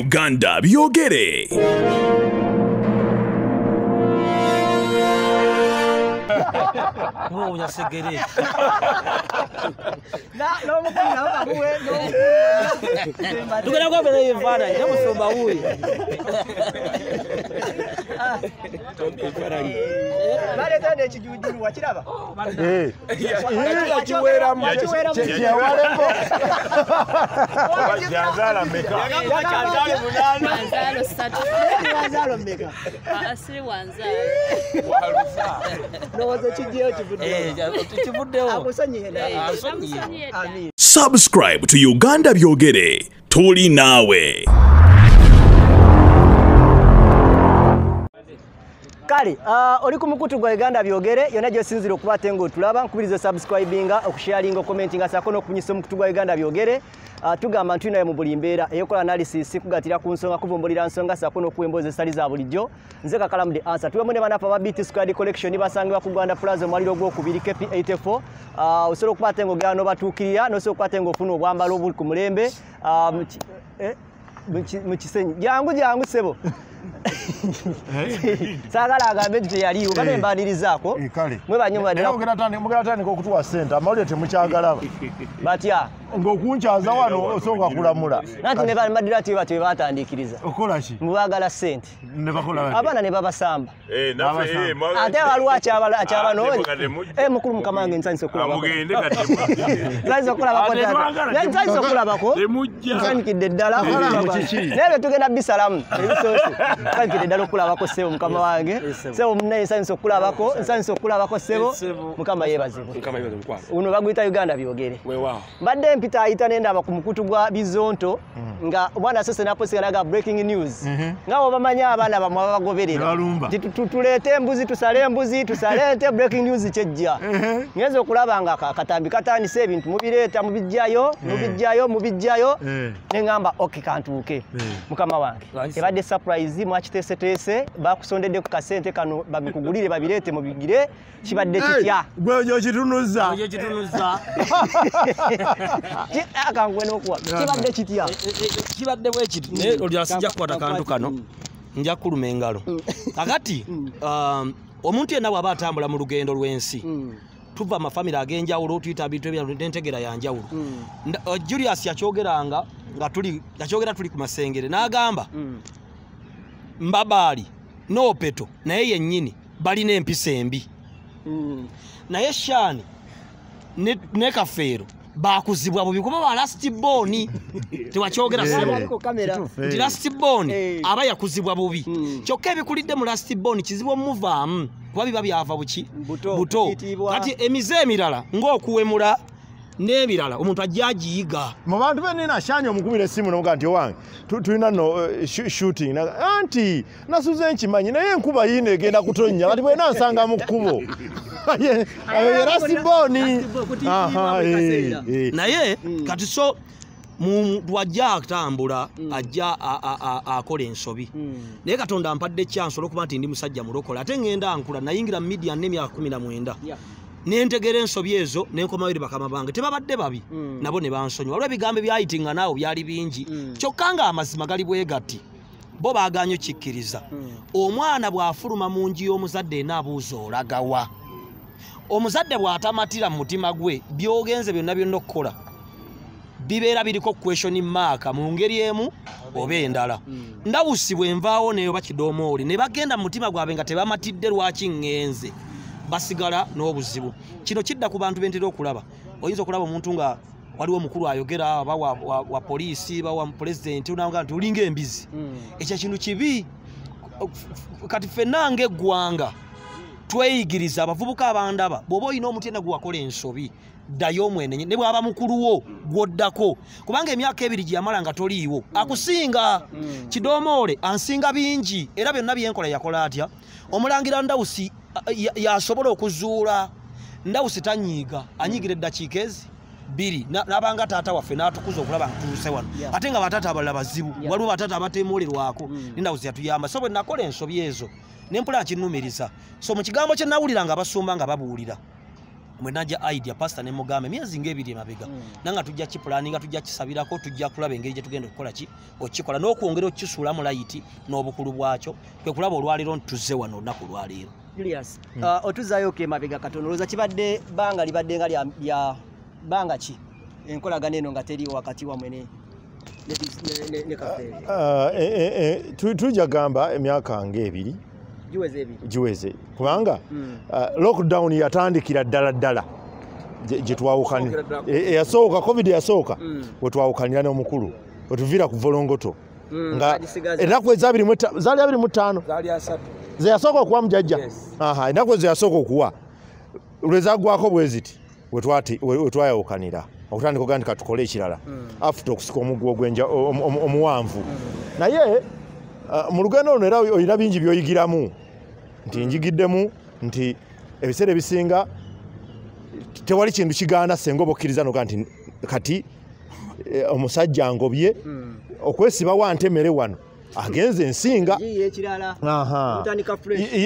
uganda. Byogere muwonya segere tugenda kwogera ebifaananyi ne musumba wuuyo baleetadde ekijujulu wakiraba yakiweeramu kyewaleko yanzaala meka Wanzalo ssatu. wazaalo mmeka Ah, Naye Bamusonyiye dda. amiin subscribe to uganda byogere tuli naawe kale uh, oli ku mukutu gwa uganda byogere yonna kuba tengo tulaba nkubiriza subscribinga okusharinga commentinga sako n'okunyisa omukutu gwa uganda byogere. Uh, tugamba nti naye mu buli mbeera. Eyokola analysis kugatira ku nsonga kuvumbulira nsonga sako n'okuwa emboozi ezitali za bulijjo. Nze kakalamu the answer tuwemu ne banafa ba bt squad collection basangibwa ku gwanda plaza omwaliro gwokubiri kp 84 uh, osobola okuba ate ngaogera n'obatuukirira nosobola okuba ate ngaofuna obwambalo obuli ku mulembe. Uh, mu eh, kisenyi. Jangu jangu sebo saagala agambe nti kale mbanirizaako kale. Mwe banyumadira mugera tandika okutuwa sente amawulire temukyagalaba batya ng'okunkyaza wano osooka kulamula. Nanti ne bamadira ti batyo bebatandikiriza okola ki? Mubagala sente ne bakola bati? abaana ne babasamba. Eh, eh, ate waliwo akyabanoonya Ah. Eh, mukulu mukama wange nsanyisa okulabako mugende kati mujja. nsanyisa okulabako nsanyikidde ddala naye bwe tugenda bisalamu ebisoose nsanyikidde ddala okulabako sebo mukama wange. Sebo. Munaye nsanyisa okulabako nsanyisa okulabako sebo. Ssebo. mukama yeebazibwe uno baguyita uganda byogere. Mbadde mpita ayita nendaba ku mukutu gwa bizonto nga omwana sose naposiganaga breaking news. Nga obamanyi abaana bamwe ababagoberera tuleete embuzi tusale embuzi tusale ente breaking news kyejja. Ngenza okulaba nga ka- katambi katandise ebintu mubireeta mubijjayo mubijjayo mubijjayo. Neŋŋamba ok kantuuke. Mukama wange. Ebadde surprise mwakiteeseteese bakusondedde ku kasente kano babikugulire babireete mubigire kibadde kitya? gwe ojo okitunuza akangwe n'okuwa kibadde kitya? Kibadde bwe kiti. Naye olulala sijja kukwata kantu kano. nja kuluma engalo. Kakati um, omuntu yenna bw'aba atambula mu lugendo lw'ensi tuva amafamire ag'enjawulo tuyita bintu n'entegera ya njawulo. Nda- uh, julius yakyogeranga nga tuli yakyogera tuli ku masengere n'agamba mbabaali n'opeto naye yennyini balina empisa embi. Naye shaani ne kafeero bakuzibwa bubi kuba ba lasitiboni tewakyogera sebo Aliko kamera. Kituufu, nti eh. lasitiboni Eh. aba yakuzibwa bubi. Mm. kyokka ebikulidde mu lasitiboni kizibu omuvaamu kuba biba byava buki? Buto, kati emize emirala ng'okuwemula n'ebirala omuntu ajja agiyiga. Mu bantu benina ashanye omukubira essimu nomuga nti owange tu- tulina no eh, shooting. Na- anti nasuze nkimanyi naye enkuba yiino egenda kutonnya kati bwena nsanga mu kkubo Aha, eh, eh. naye kati so muntu ajja atambula ajja a- a- a- akola ensobi. Naye katonda ampadde ekyansi olwokuba nti ndi musajja mulokola. Ate ŋŋenda nkula nayingira mu midiya n'emyaka kumi na mwenda. Nentegera ensobi ezo nenkomayo eri bakama bange. Tebabadde babi Mm. nabo ne bansonyiwa. Olwo ebigambo byayitinga naawe byali bingi. Kyokka nga amazima gali bwe gati bo baganye kikkiriza omwana bw'afuluma mu nju y'omuzadde enaabuuza olagawa omuzadde bw'atamatira mu mutima gwe byogenze byonna byonna okukola bibeera biriko question mark mu ngeri emu oba endala. Ndawusi bwe nvaawo neyo bakidoomooli ne bagenda mu mutima gwabwe nga tebamatidde lwaki ŋŋenze basigala n'obuzibu. Kino kidda ku bantu bentera okulaba. Oyinza okulaba omuntu nga waliwo omukulu ayogera aba wa, poliisi ba wa pulezidenti onaga nti olinga embizi ekyo kintu kibi. Kati ffenna ngaeggwanga tweyigiriza abavubuka abandaba bw'oba olina omuntu yenna gwe wakola ensobi ddayo omwenenye ne bwaba mukuluwo gwoddako. Kubanga emyaka ebiri gye yamala nga toliiwo akusinga kidoomoole ansinga bingi era byonna byenkola yakola atya? Omulangira ndawusi yasobola okuzuula ndawusi tanyiiga anyiigira eddakiika ezi bbiri. Na- n'abanga taata waffe n'atukuza okulaba nga tuuse wano. Ate nga bataata abalala bazibu waliwo bataata abateemuulirwako Mm. nendawuzi yatuyamba. So bwe nakola ensobi ezo nempula nkinumiriza so mu kigambo kye nawulira nga basumba nga babuulira mwenajja idea pasita nemugamba emyezi ngaebiri emabega. Nanga tujja kipulaninga tujja kisabirako tujja kulaba engeri gye tugenda okukola ki okikola. N'okwongera okukisuulamu layiti n'obukulu bwakyo kwe kulaba olwaleero ntuzze wano olunaku lwaleero julius uh, otuzaayo ke mabega katono olowooza kibadde banga libadde nga lya- lya banga ki? Enkolagana eno nga teriwo wakati wamwe ne kafeeri Ah, eh, eh, eh, tu- tujja gamba emyaka ngaebiri giweze kubanga Mm. ah, lockdown yatandikira ddala ddala. Gye- gye twawukanira E- eyasooka covid yasooka. Mm. wetwawukanira n'omukulu wetuviira ku volongoto. Mm, nga ennaku ezabiri mu etta- zaali abiri mu ttaano. Zeyasooka okuwa mujajja? Aha, ennaku ezo yasooka okuwa. Lwezagwako bwe ziti? wetwati- we- wetwayawukanira okutandika ogaa nti katukole ekirala. Afuta okusika omuguwa omu- omuwanvu. Naye ah, mu lugendo luno era olina bingi byoyigiramu. Nti njigiddemu nti ebiseera ebisinga tewali kintu kigaana senga oba okkiriza noga nti kati eh, omusajja ngobye okwesiba wantemmere wano agenze ensinga.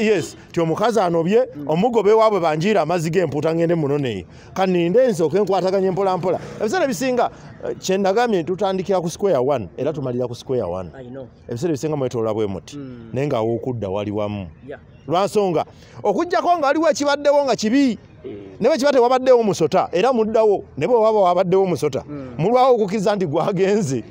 Yes. Ti omukazi anobye omugobe waabwe banjiira amazzi g'empuuta ngende munoneyo kaninde nsooke nkwataganya empolampola ebiseera ebisinga eh, kyenagambye tutandikira ku square one era tumalira ku square one. Ebiseera ebisinga mwetoola bwe muti. Mm. naye nga aw'okudda wali wamu. Lwansonga okugjako nga waliwo ekibaddewo nga kibi ne bwe kiba tewabaddewo musota era muddawo ne bwe waba wabaddewo musota mulwawo okukkiriza nti gwagenze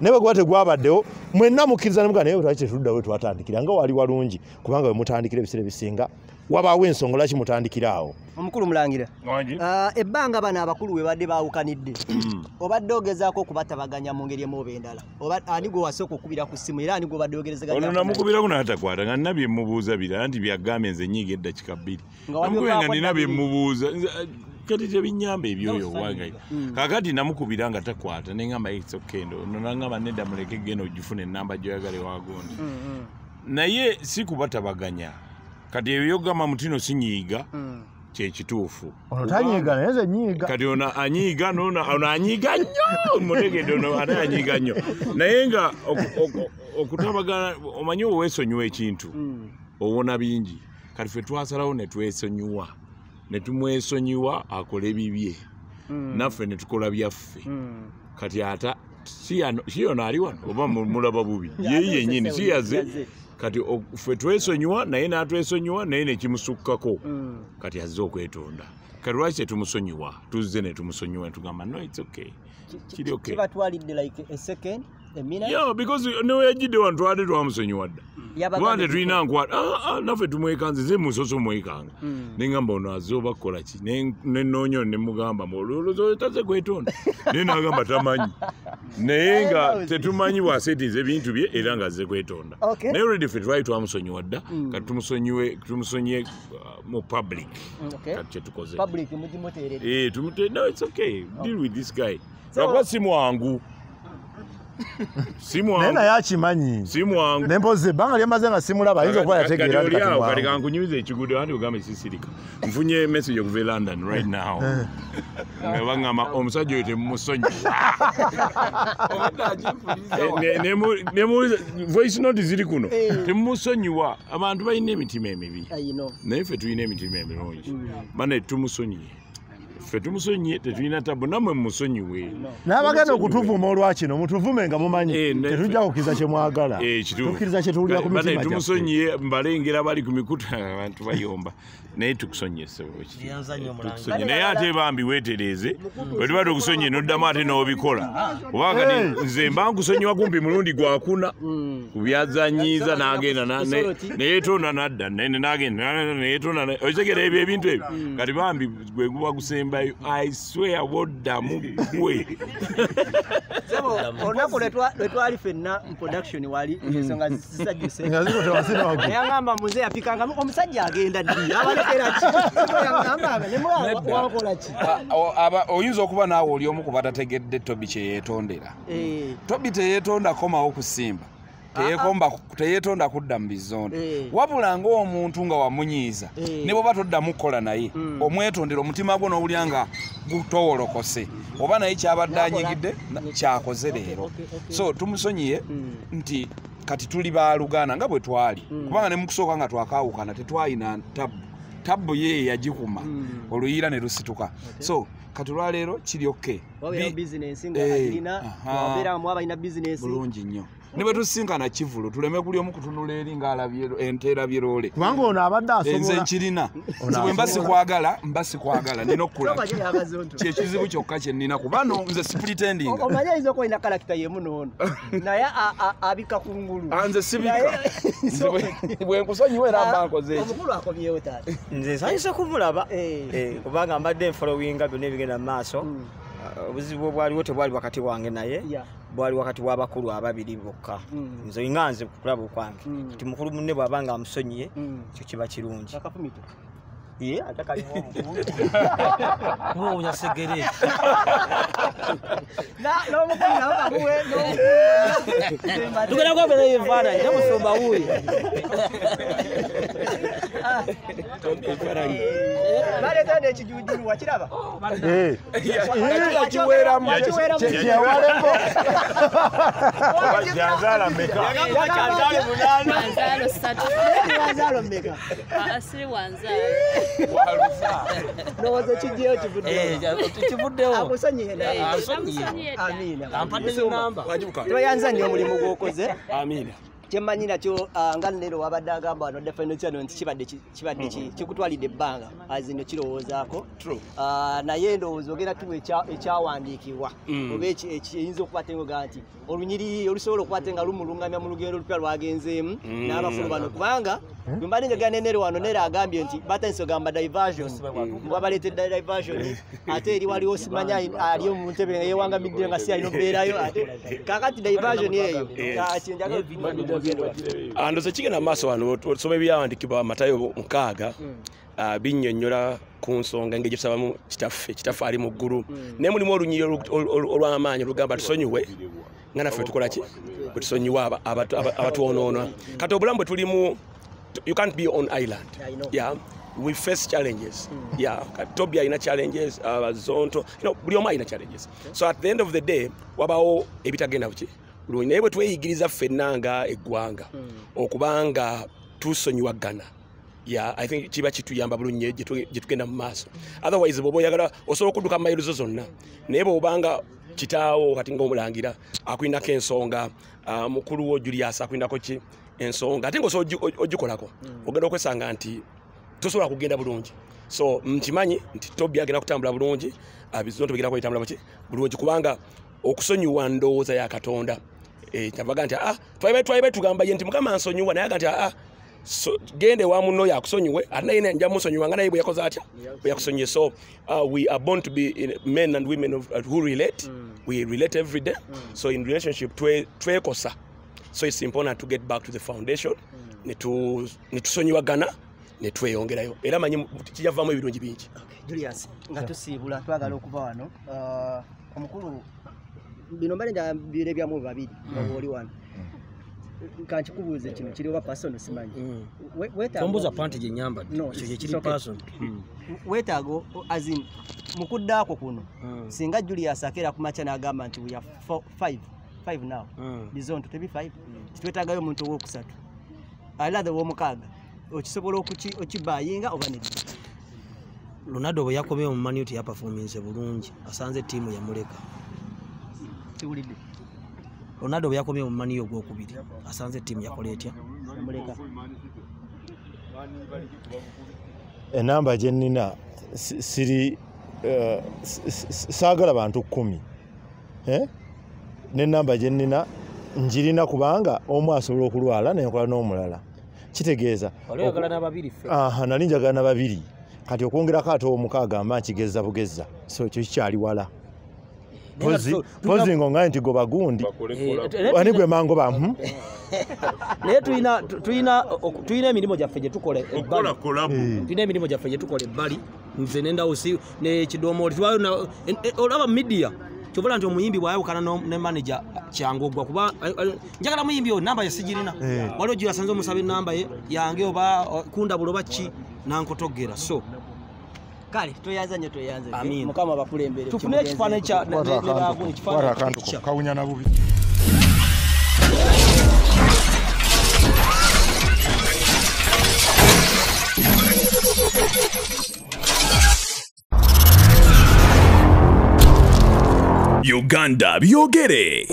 ne bwe guba tegwabaddewo mwenna mukkiriza nemuga naye lwaki tetuddawo twatandikira. Nga wali walungi kubanga we mutandikira ebiseera ebisinga wabaawo ensonga lwaki mutandikira awo? Omukulu mulangira? Ah, ebbanga bano abakulu we badde bawukanidde. Obadde ogezaako okubatabaganya mu ngeri emu oba endala oba ani gwe wasooka okubira ku ssimu era ani gwe obadde ono ogerezeganya namukubirako natakwata nga nina byemubuuza bira nti byagambye nze nyiiga eddakiika bbiri namukubira nga nina ddabiri. byemubuuza Nze, ah, kati tebinyamba ebyoyo wange kakati namukubira nga takwata neŋamba itsokendo no naŋamba nedda muleke genda ogifuna enamba gyoyagala ewagundi naye si kubatabaganya kati ebyogamba mutino sinyiiga kyekituufu ono tanyiiga naye nze nyiiga. Kati ono anyiiga nono ono anyiiga nnyo! Mutegedde ono ate anyiiga nnyo. Naye nga oku- oku- okutabagana omanyi oweesonyiwa ekintu? Owona bingi. Kati ffe twasalawo ne twesonyiwa. Ne tumwesonyiwa akole bibye. Naffe ne tukola byaffe. Kati ata si yano- si ono ali wano? Oba mu- mulaba bubi? Yeyi yennyini si yaze kati ffe twesonyiwa naye n'atwesonyiwa naye nekimusukkako kati azze okwetonda. Kati lwaki tetumusonyiwa tuzze ne tumusonyiwa ne tugamba no its okay. Kiri okay kibatwalidde like a second a minute yeah because neweyajjidde wano twade twamusonyiwa dda. Kuba tetulina nkwata. "Ah, ah, naffe tumwekanze ze musoso omwekanga neŋamba ono azze oba kukola ki? Ne- nenoonya nemugamba olwozotaze kwetonda. Naye nagamba tamanyi. Naye nga tetumanyi bwasetinza ebintu bye era nga azze kwetonda. Okay. naye olredi ffe twali twamusonyiwa dda kati tumusonyiwe tumusonyiye uh, mu public. Mm, okay. kati kyetukoze Eh, tumute no it's okay. Deal with this guy. Lwakuba si mwangu naye naye akimanyi. Nempozi ebbanga lyemaze nga simulaba ayinza okuba yategeera nti kati kati mwangu. kankunyumiza ekigudo andi ogambe sisirika. Nfunye message okuva e london right now. Nga baŋŋamba omusajja oyo temumusonyiwa. Ne- ne- nemu- nemubuuza voice note ziri kuno? Temumusonyiwa. Abantu balina emitima emibi. Naye ffe tulina emitima emirungi bane tumusonyiye ffe tumusonyiye tetulina tabu nammwe mumusonyiwe. N'abagenda okutuvuma olwakino mutuvume nga mumanyi Eh, tetujja kukkiriza kye mwagala. Eh, tukkiriza kye tuwulira ku mitima tumusonyiye mbalengera bali ku mikutu abantu bayomba. Naye tukusonye ssebo ki. Yanzannya omulangira. Tukusonye. naye ate bambi weetereeze bwe tuba tukusonye noddamu ate n'obikola. Oba kati nze mba nkusonyiwa kumpi mulundi gwakuna ku byazanyiiza n'agenda neyeetonda n'adda ne- ne- n'agenda na- na- neyetonda na- okitegera ebyo ebintu ebyo. Kati bambi gwe guba gusembayo i swear woddamu gwe olunaku lwe twali fenna mu production wali ensonga zisajjuse nga zikotewasinawagu nayagamba muze yapikanga omusajja agenda ddi? Abalekera ki? Yagambanga nemuwakola ki? O- aba- oyinza okuba naawe oli omu ku batategedde tobi kyeyeetondera Eh, tobi teyeetonda komawo kusimba Teyeekomba- teyeetonda kudda mu bizondo Eh. wabula ngaomuntu nga wamunyiiza Eh. ne bwoba toddamu kukola naye omwetondera omutima gwo n'owulya nga gutowolokose oba naye kyabadde anyigidde kyakoze leero. so tumusonyiye nti kati tuli baaluganda nga bwe twali. Kubanga ne mukusooka nga twakawukana tetwalina tabu tabbu ye yagikuma oluyiira ne lusituka. So kati olwaleero kiri oke wabeera Bi- bizinensi Eh, bulungi nnyo ne bwe tusinkana kivulu tuleme kuli omu kutunula eri ngaalabye ente erabye loole. Kubanga ono abadde nze asobola nkirina. Ono bwe mba sikwagala mba sikwagala nina okukula. Yagazo nto. kyekizibu kyokka kye nnina kubano nze sipulitendinga omanye ayinza okolina kalakita yemu noono naye a- a- abika ku ngulu. Ah, nze sibika Nze bwe- nkusonyiwa era mba nkoze eki omukulu akomyewo taata. Nze nsanyuse kumulaba. Eh. Eh, kubanga mbadde nfolowinga byonna ebigenda mu maaso. Mm. Ah, obuzibu obwaliwo tebwali wakati wange naye. Bwali wakati w'abakulu ababiri bokka. Mm. nze nga nze kulaba okwange Mm. kati mukulu munne bw'aba nga amusonyiye Mm. ekyo kiba kirungi. Ye ate kaliwo omukulu muwunya segere. Tugenda kwabera ebifaananyi namusumba wuuyo baleetera n'ekijujulu wakiraba Eh, yakiweeramu kyewaleko janzaala meka wanzaalo wanzaalo ndowooza ekijjeyo kivuddewo akusonyiye amiina toyanza nnyo omulimu gw'okoze amiina kyemmanyi nakyo ah, nga nero wabadde agamba wano defino kyano nti kibadde ki- kibadde ki- kikutwalidde ebbanga azino kirowoozaako Ah, naye ndowooza ogenda tuwa ekya- ekyawandiikibwa. Oba eki- ekiyinza okukwata engoga nti olunyiriri olusobola okukwata nga lumulungamya mu lugendo olupya lwagenzeemu n'abakulu bano. Kubanga bwe mbadde njagala nenere wano nere agambye nti batandise ogamba diversion. Wabaleetedde diversion. Ate eri waliwo simanya ali mu ntebe yewangamidde nga si alina obeerayo. Ate kakati diversion eyo kyenjagala. Ndoze kigenda maaso wano osoma ebyawandiikibwa matayo mukaaga. Ah, binnyonnyola ku nsonga engeri gyetusabamu kitaffe kitaffe ali mu ggulu. Naye mulimu olunyiri olu- olu- olu- olw'amaanyi olugamba tusonyiwe nga naffe tukola ki? Bwe tusonyiwe abatwonoona kati obulamu bwe tulimu you can't be on island. Yeah we face challenges. Yeah. Kati tobi alina challenges abazonto you know buli omu alina challenges. So at the end of the day wabawo ebitagenda buki bulungi naye bwe tweyigiriza ffenna nga eggwanga okubanga tusonyiwagana yeah, i think kiba kituyamba bulungi tu- gye tugenda mu maaso. Otherwise bwoba oyagala osobola okudduka mu mayiruzo zonna naye bwobanga kitaawo kati ngaomulangira akwinako ensonga mukulu wo julius akwinako ki? Ensonga ate ngaosobola ogi- ogikolako ogenda okwesanga nti tosobola kugenda bulungi. So nkimanyi nti tobi agenda kutambula bulungi bizonto bigenda kubitambula buki bulungi kubanga okusonyiwa ndowooza ya katonda Eh, kyavaga nti ah, twabe twabe tugamba ye nti mukama nsonyiwa naye aga nti ah, so, gende wa munno yakusonyiwe ate naye nja musonyiwa nga naye bwe yakoze atya? Bwe yakusonyiye so uh, we are born to be in, men and women of, uh, who relate. We relate every day. So in relationship twe- twekosa. So it's important to get back to the foundation. Netu- netusonyiwagana netweyongerayo era manyi kijavaamu ebirungi bingi. Julius nga tusiibula twagala okuva wano. Ah, omukulu bino mbale njabire byamu babiri nga oli wano kankikubuuze kino kiri oba pasono simanyi weetaaga- tombuza panti gyenyambadde No, ekyo okay. person. Weetaaga o- as in mu kuddaako kuno singa julius akeera ku makya n'agamba nti we are four- five five now. Bizonto tebi five. Titwetaagayo omuntu owokusatu alathe w'omukaaga okisobola okibayinga oba nedda ronaldo bwe yakomyewo mu manu teyapafuminze bulungi. Asanze ttiimu yamuleka ronaldo bwe yakomyewo mu manu ogwokubiri asanze ttiimu yakola etya? Yamuleka enamba gye nnina si- siri eh, saagala bantu kkumi Eh? n'enamba gye nnina njirina kubanga omu asobola okulwala nenkola n'omulala. Kitegeeza nali njagala na babiri kati okwongerako ate omukaaga mba nkigeza bugeza so ekyo kikyali wala Pozi- ng'ongaye nti goba gundi. Eh, ani gwe mangoba naye tulina emirimu gyaffe gye tukola ebbali. Eh. tulina emirimu gyaffe gye tukola ebbali. Nze nendawusi nekidomooli olaba midiya kyobola nti omuyimbi bwayawukana ne manaja kyangu ogwa kuba ay- njagala muyimbi oyo namba ye sigirina. Eh. waliwo gyasanze omusaba enamba ye yange oba kundabula oba ki nankotogera. So kale tweyanza nnyo tweyanze mukama bakulembere tufune ekifaananyi kyawata akantu. kawunya na bubi. Uganda byogere.